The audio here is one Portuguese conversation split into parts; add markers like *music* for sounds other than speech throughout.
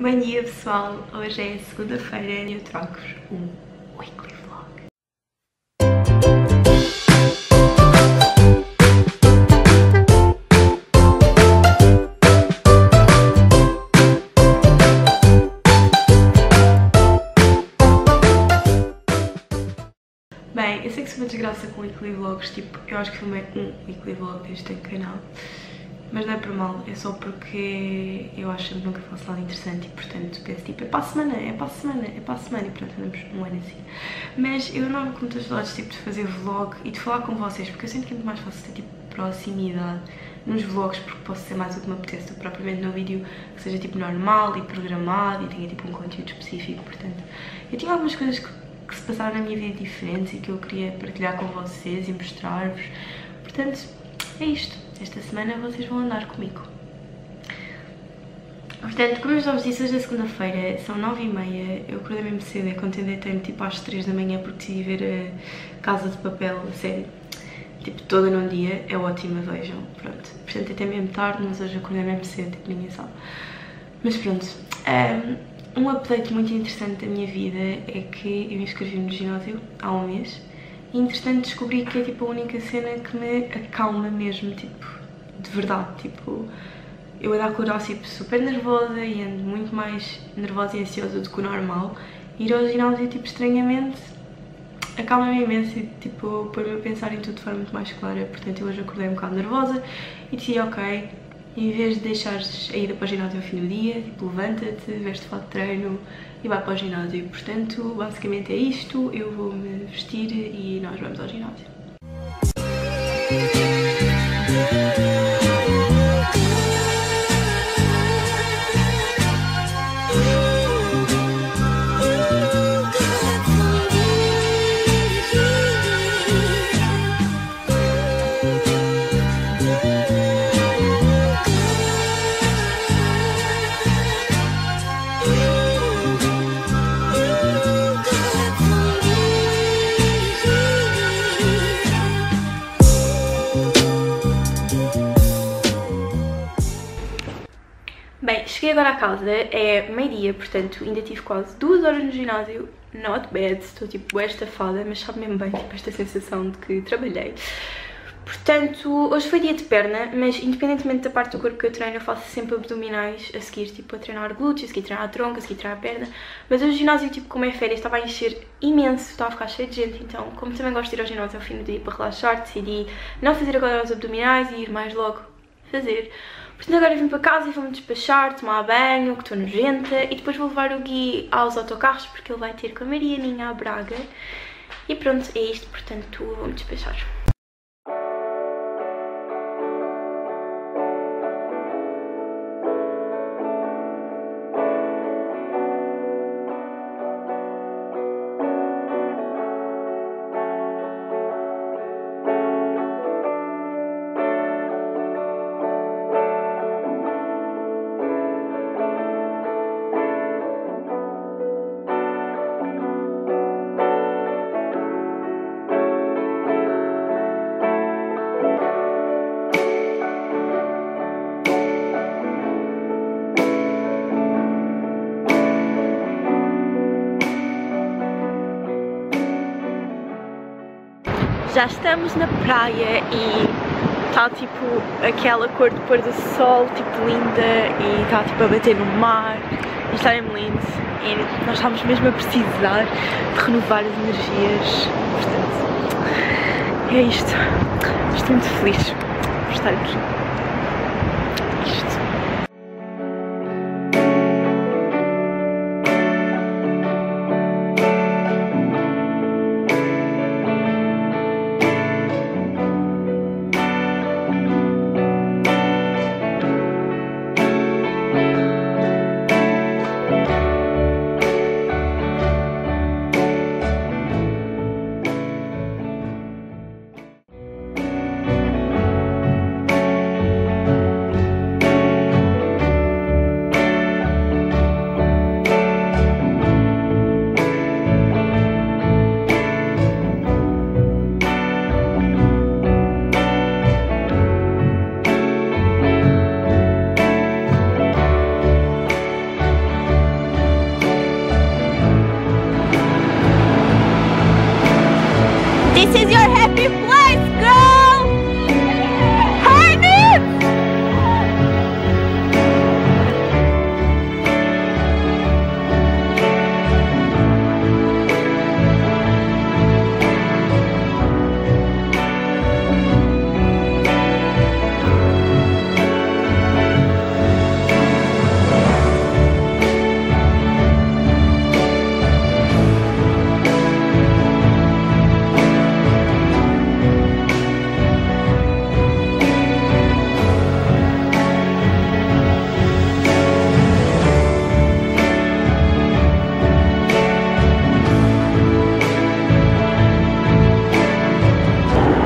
Bom dia pessoal, hoje é segunda-feira e eu trago-vos um weekly vlog. Bem, eu sei que sou uma desgraça com weekly vlogs, tipo, eu acho que filmei um weekly vlog deste canal mas não é por mal, é só porque eu acho que nunca faço nada interessante e portanto penso tipo, é para a semana, é para a semana, é para a semana e portanto andamos um ano assim. Mas eu não com muitas saudades tipo, de fazer vlog e de falar com vocês, porque eu sinto que é muito mais fácil ter tipo proximidade nos vlogs porque posso ser mais o que me apetece do que propriamente no vídeo que seja tipo normal e programado e tenha tipo um conteúdo específico, portanto eu tinha algumas coisas que, que se passaram na minha vida diferentes e que eu queria partilhar com vocês e mostrar-vos, portanto é isto. Esta semana vocês vão andar comigo. Portanto, como já vos disse, hoje é segunda-feira, são nove e meia, eu acordei mesmo cedo, é quando tenho tipo às três da manhã porque decidi ver a Casa de Papel, a série, tipo toda num dia, é ótima, vejam, pronto. Portanto, até mesmo tarde, mas hoje acordei mesmo cedo, tipo ninguém sabe. Mas pronto, um, update muito interessante da minha vida é que eu me inscrevi no ginásio há um mês e entretanto descobri que é tipo a única cena que me acalma mesmo, tipo, de verdade, tipo, eu ando a tipo, super nervosa e ando muito mais nervosa e ansiosa do que o normal. Ir ao ginásio, tipo, estranhamente, acalma-me imenso e, tipo, para eu pensar em tudo de forma muito mais clara. Portanto, eu hoje acordei um bocado nervosa e decidi, ok, em vez de deixares a ida para o ginásio ao fim do dia, tipo, levanta-te, veste fato de treino e vai para o ginásio. Portanto, basicamente é isto, eu vou me vestir e nós vamos ao ginásio. Agora a casa, é meio-dia, portanto ainda tive quase duas horas no ginásio, not bad, estou tipo estafada, mas sabe mesmo bem tipo, esta sensação de que trabalhei. Portanto, hoje foi dia de perna, mas independentemente da parte do corpo que eu treino, eu faço sempre abdominais a seguir, tipo, a treinar glúteos, a seguir treinar a tronca, a seguir treinar a perna. Mas o ginásio, tipo, como é férias, estava a encher imenso, estava a ficar cheio de gente, então, como também gosto de ir ao ginásio ao fim do dia para relaxar, decidi não fazer agora os abdominais e ir mais logo fazer. Portanto, agora vim para casa e vou-me despachar, tomar banho, que estou nojenta, e depois vou levar o Gui aos autocarros, porque ele vai ter com a Marianinha à Braga. E pronto, é isto, portanto, vou-me despachar. Já estamos na praia e está tipo aquela cor de pôr do sol, tipo linda e está tipo a bater no mar e está mesmo lindo e nós estamos mesmo a precisar de renovar as energias, portanto é isto. Estou muito feliz por estar aqui.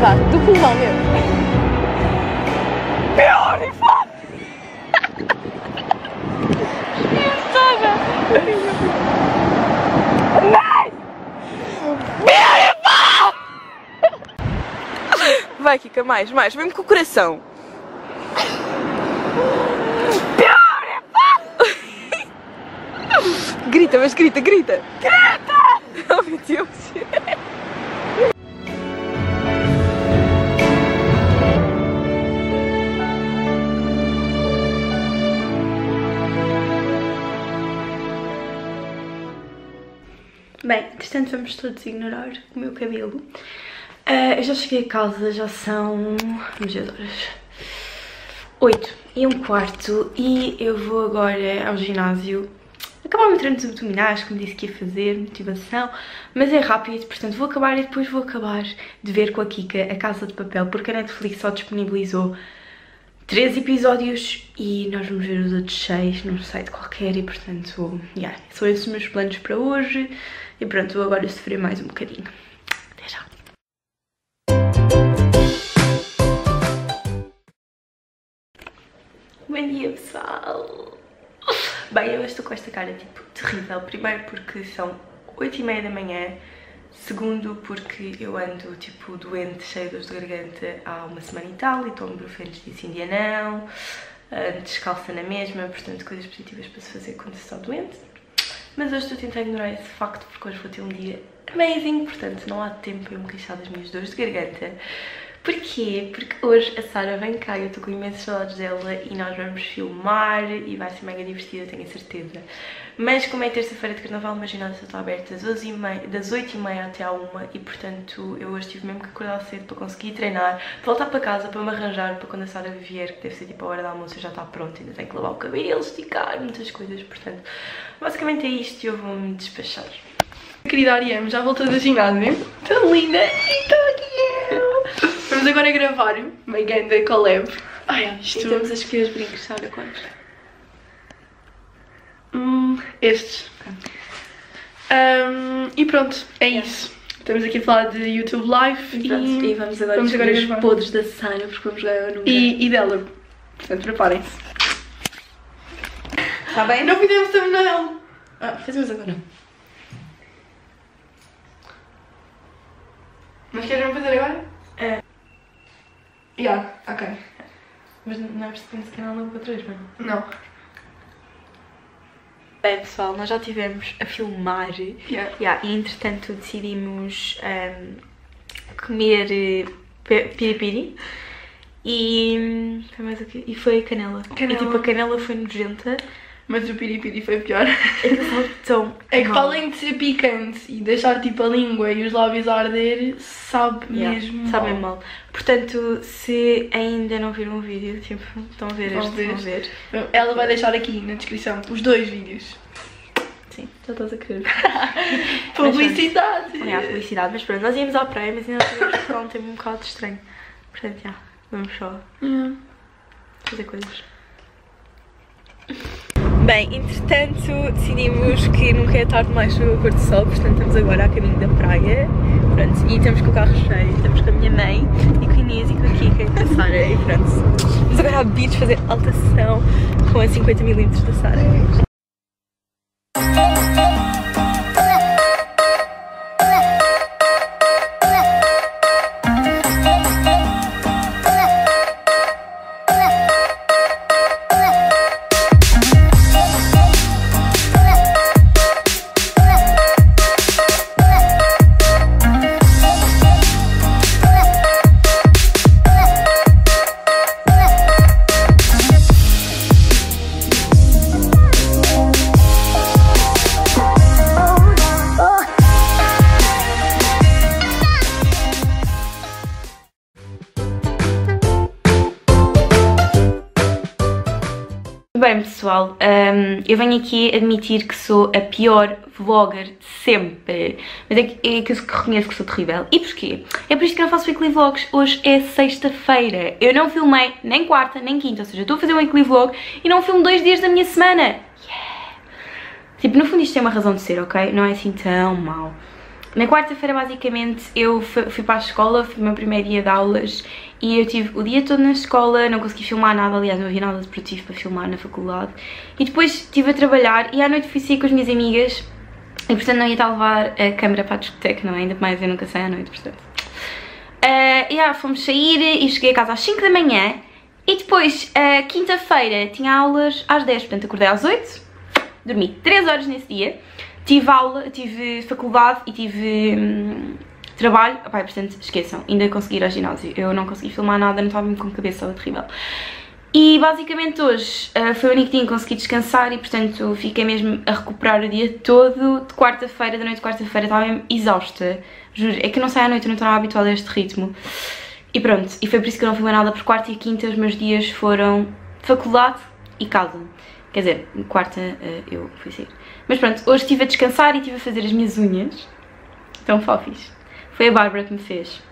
Empurrão mesmo. Beautiful! Insana! Nice! Beautiful! Vai, Kika, mais, mais, mesmo com o coração. *laughs* Grita, mas grita, grita! Grita! Oh meu Deus! Bem, entretanto vamos todos ignorar o meu cabelo. Uh, eu já cheguei a casa, já são... vamos ver horas. 8 e um quarto e eu vou agora ao ginásio acabar o meu treino de abdominais, como disse que ia fazer, motivação, mas é rápido, portanto vou acabar e depois vou acabar de ver com a Kika a Casa de Papel, porque a Netflix só disponibilizou 3 episódios e nós vamos ver os outros 6 num site qualquer e portanto, yeah, são esses os meus planos para hoje e pronto, vou agora sofrer mais um bocadinho. Até já! Bom dia pessoal! Bem, eu estou com esta cara tipo terrível, primeiro porque são 8 e meia da manhã Segundo, porque eu ando, tipo, doente, cheia de dores de garganta há uma semana e tal e tomo disse um dia não, descalça na mesma, portanto coisas positivas para se fazer quando se está doente. Mas hoje estou a tentar ignorar esse facto porque hoje vou ter um dia amazing, portanto não há tempo para eu me queixar das minhas dores de garganta. Porquê? Porque hoje a Sara vem cá e eu estou com imensas saudades dela e nós vamos filmar e vai ser mega divertido, tenho a certeza. Mas como é terça-feira de carnaval, o meu ginásio está aberto das, 8h30, das 8h30 até à 1 e portanto eu hoje tive mesmo que acordar cedo para conseguir treinar, voltar para casa para me arranjar para quando a Sara vier, que deve ser tipo a hora da almoço, já está pronta, ainda tenho que lavar o cabelo, esticar, muitas coisas, portanto basicamente é isto e eu vou-me despachar. Querida Ariane, já voltou do ginásio? Tão linda! Então aqui eu! Vamos agora gravar uma grande collab. Ai, isto... E estamos a escolher os brincos, sabe quantos? Hum, estes. Um, e pronto, é yeah. isso. Estamos aqui a falar de YouTube Live e, e vamos agora vamos agora os podres da Sara porque vamos ganhar o. E, e dela. Portanto, preparem-se. Está bem? Não fizemos thumbnail! Ah, fazemos agora. Mas queres fazer agora? Yeah, ok. Mas não é preciso esse canal novo outra vez, não? Não. Bem pessoal, nós já estivemos a filmar yeah. Yeah, e entretanto decidimos um, comer eh, piripiri e foi mais o quê? E foi canela. canela. E tipo a canela foi nojenta mas o piripiri foi pior. É que É que para além de ser picante e deixar tipo a língua e os lábios a arder, sabe yeah, mesmo Sabe mal. mal. Portanto, se ainda não viram o vídeo, tipo, estão a ver este, vão ver. Ela vai deixar aqui na descrição os dois vídeos. Sim, já estás a querer. *laughs* publicidade! É, publicidade, mas pronto, nós íamos à praia, mas ainda tivemos que um tempo um bocado estranho. Portanto, já, vamos só yeah. fazer coisas. Bem, entretanto decidimos que nunca é tarde mais para o pôr do sol, portanto estamos agora a caminho da praia. Pronto, e estamos com o carro cheio, estamos com a minha mãe e com a Inês e com a Kika e com a Sara e pronto. Vamos agora a beach fazer alta sessão com a 50mm da Sara. Bem pessoal, um, eu venho aqui admitir que sou a pior vlogger de sempre Mas é que, é que eu reconheço que sou terrível E porquê? É por isto que eu não faço weekly vlogs Hoje é sexta-feira Eu não filmei nem quarta nem quinta Ou seja, estou a fazer um weekly vlog e não filmo dois dias da minha semana yeah. Tipo, no fundo isto tem uma razão de ser, ok? Não é assim tão mau Na quarta-feira, basicamente, eu fui para a escola, foi o meu primeiro dia de aulas e eu tive o dia todo na escola, não consegui filmar nada, aliás, não havia nada de produtivo para filmar na faculdade. E depois estive a trabalhar e à noite fui sair com as minhas amigas e, portanto, não ia estar a levar a câmera para a discoteca, não é? Ainda mais eu nunca saio à noite, portanto. Uh, yeah, fomos sair e cheguei a casa às 5 da manhã e depois, uh, quinta-feira, tinha aulas às 10, portanto acordei às 8, dormi 3 horas nesse dia, tive aula, tive faculdade e tive hum, trabalho, Pai, portanto esqueçam, ainda consegui ir ao ginásio, eu não consegui filmar nada, não estava mesmo com a cabeça terrível. E basicamente hoje uh, foi o único dia que consegui descansar e portanto fiquei mesmo a recuperar o dia todo de quarta-feira, da noite de quarta-feira, estava mesmo exausta, juro, é que eu não saio à noite, eu não estou habituada a este ritmo. E pronto, e foi por isso que eu não filmei nada, por quarta e quinta os meus dias foram faculdade e casa. Quer dizer, quarta uh, eu fui sair. Mas pronto, hoje estive a descansar e estive a fazer as minhas unhas. Tão fofis. Foi a Bárbara que me fez.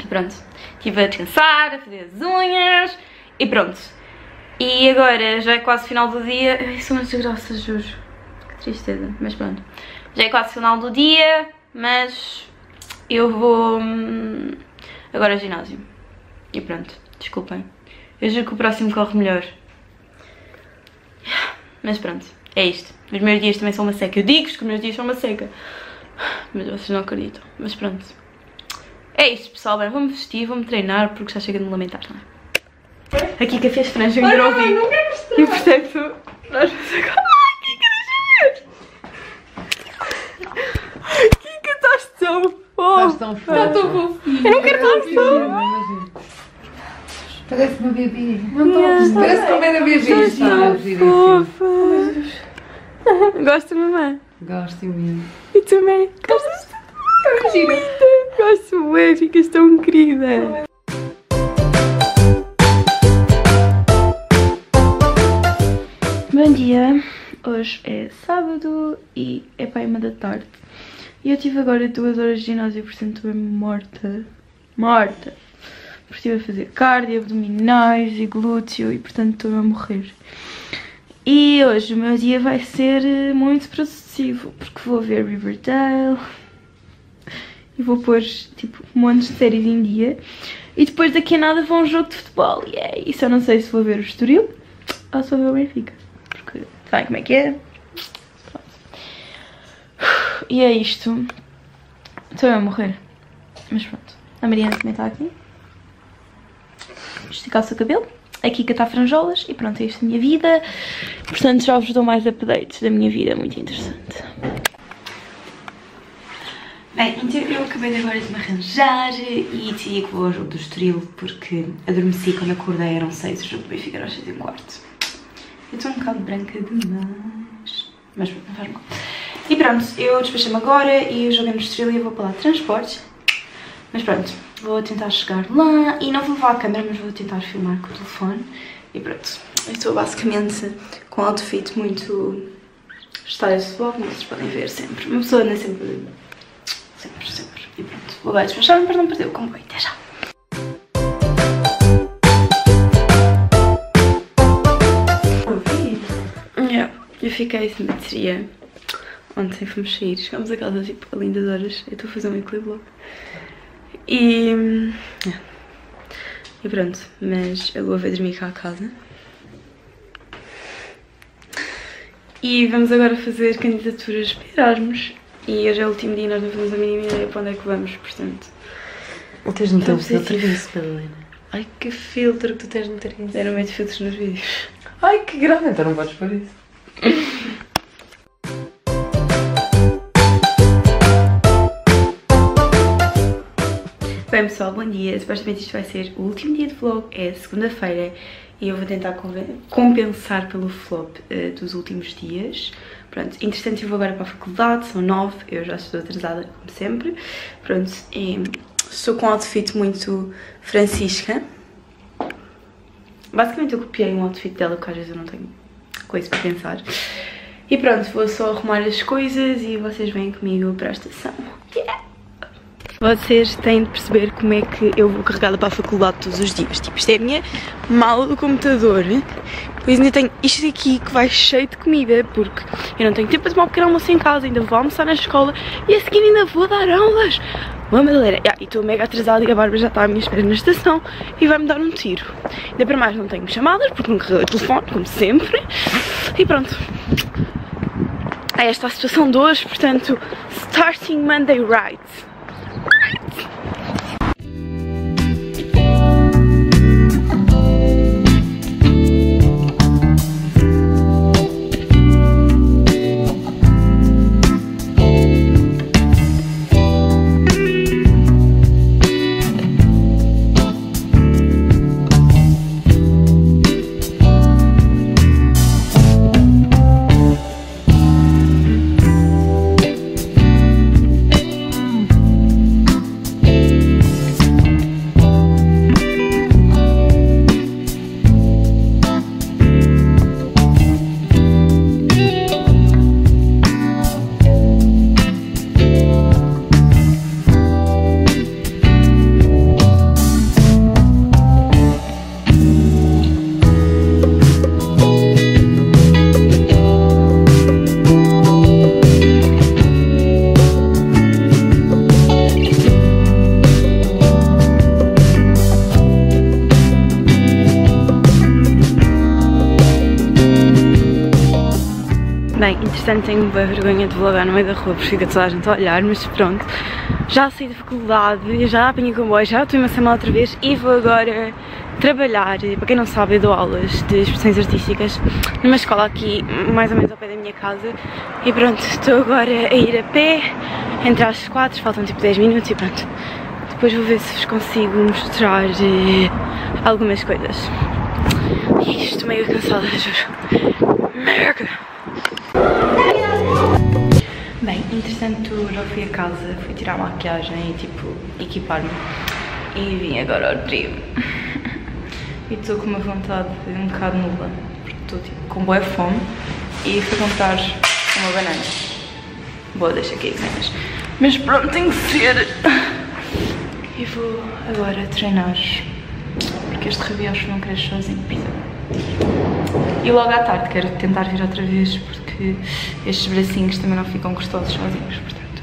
E pronto, estive a descansar, a fazer as unhas e pronto. E agora já é quase final do dia. Ai, sou uma desgraça, juro. Que tristeza, mas pronto. Já é quase final do dia, mas eu vou hum, agora ao ginásio. E pronto, desculpem. Eu juro que o próximo corre melhor. Mas pronto, é isto. Os meus dias também são uma seca. Eu digo que os meus dias são uma seca. Mas vocês não acreditam. Mas pronto. É isto, pessoal. Bem, vou-me vestir, vou-me treinar porque já chega de me lamentar, não é? Aqui que fez franja, eu ainda não ouvi. E portanto, nós vamos agora. Ai, Kika, deixa ver! Kika, estás tão fofo! Estás tão fofo! Tão! Eu não quero estar fofo! Parece uma bebê. Não estou Parece que é da bebê. Está fofa! Gosta, mamãe? Gosto imenso. E também? Gostas? Imagina. Gosto muito, ficas tão querida. Bom dia, hoje é sábado e é para uma da tarde. E eu tive agora duas horas de ginásio, portanto estou morta. Morta! Porque estive a fazer cardio, abdominais e glúteo e portanto estou a morrer. E hoje o meu dia vai ser eh, muito produtivo, porque vou ver Riverdale e vou pôr tipo um monte de séries em dia. E depois daqui a nada vou a um jogo de futebol. E é isso, eu não sei se vou ver o Estoril ou se vou ver o Benfica. Porque sabe como é que é? E é isto. Estou a morrer. Mas pronto. A Mariana também está aqui. Esticar o seu cabelo. Aqui que está franjolas e pronto, é isto a minha vida. Portanto, já vos dou mais updates da minha vida, muito interessante. Bem, então eu acabei agora de me arranjar e decidi que vou ao jogo do Estoril porque adormeci quando acordei, eram seis, o jogo do Benfica era às seis e um quarto. Eu estou um bocado branca demais, mas não faz mal. E pronto, eu despachei-me agora e jogo é no Estoril e vou para lá de transportes. Mas pronto, vou tentar chegar lá e não vou levar a câmera, mas vou tentar filmar com o telefone. E pronto, eu estou basicamente com um outfit muito de futebol, como vocês podem ver sempre. Uma pessoa anda sempre, sempre, sempre. E pronto, vou lá despachar-me para não perder o comboio. Até já! Yeah, eu fiquei sem bateria. Ontem fomos sair, chegámos a casa tipo a lindas horas. Eu estou a fazer um equilíbrio. E, é. e pronto, mas eu vou ver dormir cá a casa. E vamos agora fazer candidaturas para Erasmus. E hoje é o último dia e nós não fazemos a mínima ideia para onde é que vamos, portanto. Tens no teu filtro isso, Madalena. Ai que filtro que tu tens no ter isso. Eu não meto filtros nos vídeos. Ai que grande, então não podes pôr isso. *laughs* Bem pessoal, bom dia. Supostamente isto vai ser o último dia de vlog, é segunda-feira e eu vou tentar compensar pelo flop uh, dos últimos dias. Pronto, interessante, eu vou agora para a faculdade, são nove, eu já estou atrasada como sempre. Pronto, e estou com um outfit muito francisca. Basicamente eu copiei um outfit dela porque às vezes eu não tenho coisa para pensar. E pronto, vou só arrumar as coisas e vocês vêm comigo para a estação. Yeah! Vocês têm de perceber como é que eu vou carregada para a faculdade todos os dias. Tipo, isto é a minha mala do computador Pois ainda tenho isto aqui que vai cheio de comida, porque eu não tenho tempo para tomar um pequeno almoço em casa, ainda vou almoçar na escola e a seguir ainda vou dar aulas. Uma galera, yeah, e estou mega atrasada e a Bárbara já está à minha espera na estação e vai-me dar um tiro. Ainda para mais não tenho chamadas, porque não carreguei o telefone, como sempre. E pronto. É esta a situação de hoje, portanto, starting Monday. Right! Bem, interessante, tenho vergonha de vlogar no meio da rua porque fica toda a gente a olhar, mas pronto. Já saí da faculdade, já apanhei comboio, já estou em semana outra vez e vou agora trabalhar. Para quem não sabe, eu dou aulas de expressões artísticas numa escola aqui, mais ou menos ao pé da minha casa. E pronto, estou agora a ir a pé, entre as quatro, faltam tipo 10 minutos e pronto. Depois vou ver se vos consigo mostrar eh, algumas coisas. Estou meio cansada, juro. Merda! Bem, entretanto já fui a casa, fui tirar a maquiagem e tipo, equipar-me e vim agora ao gym. *laughs* E estou com uma vontade um bocado nula, porque estou tipo com boa fome e fui comprar uma banana. Boa, deixa aqui as cenas. Mas pronto, tem que ser. E vou agora treinar, porque este rabiosco não cresce sozinho, precisa. E logo à tarde quero tentar vir outra vez porque estes bracinhos também não ficam gostosos sozinhos, portanto,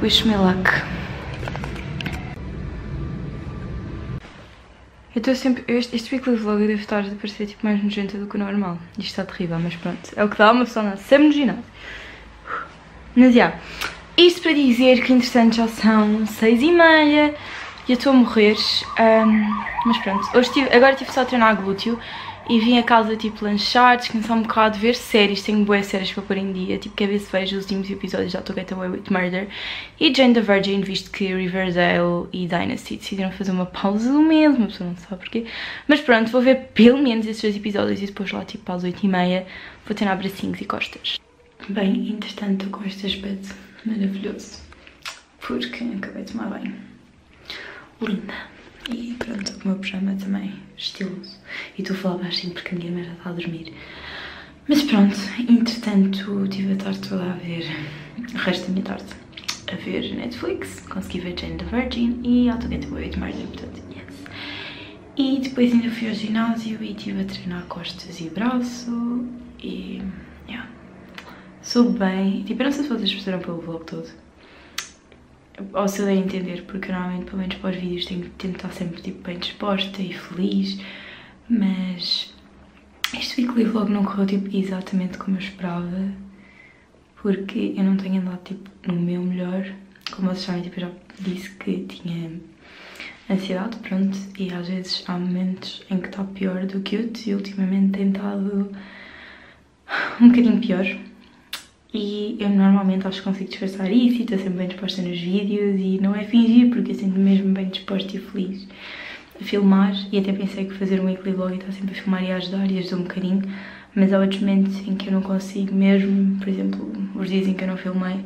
wish me luck. Eu estou sempre. Este, este weekly vlog deve estar a parecer tipo, mais nojenta do que o normal. Isto está terrível, mas pronto. É o que dá uma pessoa nasce sempre no. Mas já. Isto para dizer que interessante já são seis e meia e eu estou a morrer. ahm, mas pronto. Hoje tive, agora estive só a treinar glúteo e vim a casa tipo lanchar, descansar um bocado, ver séries. Tenho boas séries para pôr em dia. Tipo, quer ver se vejo os últimos episódios How to Get Away with Murder e Jane the Virgin, visto que Riverdale e Dynasty decidiram fazer uma pausa do mês, uma pessoa não sabe porquê. Mas pronto, vou ver pelo menos esses dois episódios e depois lá tipo às 8h30 vou treinar bracinhos e costas. Bem, entretanto estou com este aspecto maravilhoso porque acabei de tomar banho. Linda. E pronto, o meu pijama também estiloso. E estou a falar baixinho porque minha mãe já está a dormir. Mas pronto, entretanto tive a tarde toda a ver, o resto da minha tarde, a ver Netflix, consegui ver Jane the Virgin e How to Get with Murder, portanto, yes. E depois ainda fui ao ginásio e estive a treinar costas e braço e, yeah, sou bem, tipo, eu não sei se vocês perceberam pelo vlog todo, ou se a entender, porque normalmente, pelo menos para os vídeos, tenho, tento estar sempre tipo, bem disposta e feliz, mas este weekly vlog não correu tipo, exatamente como eu esperava, porque eu não tenho andado tipo, no meu melhor. Como vocês sabem, tipo, eu já disse que tinha ansiedade, pronto, e às vezes há momentos em que está pior do que outros, e ultimamente tem estado um bocadinho pior. E eu normalmente acho que consigo disfarçar isso e estou sempre bem disposta nos vídeos e não é fingir, porque eu sinto mesmo bem disposta e feliz a filmar. E até pensei que fazer um weekly vlog e estar sempre a filmar e a ajudar e ajudar um bocadinho, mas há outros momentos em que eu não consigo mesmo, por exemplo, os dias em que eu não filmei,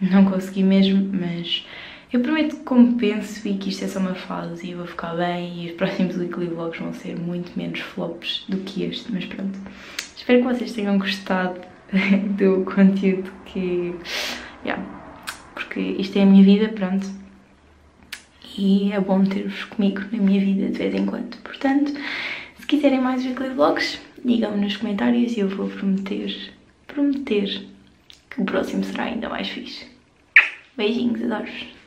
não consegui mesmo, mas eu prometo que compenso e que isto é só uma fase e eu vou ficar bem e os próximos weekly vlogs vão ser muito menos flops do que este, mas pronto. Espero que vocês tenham gostado *laughs* do conteúdo que. Yeah, porque isto é a minha vida, pronto. E é bom ter-vos comigo na minha vida de vez em quando. Portanto, se quiserem mais weekly vlogs, digam-me nos comentários e eu vou prometer, prometer que o próximo será ainda mais fixe. Beijinhos, adoro-vos.